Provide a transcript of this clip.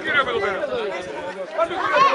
Quando queria.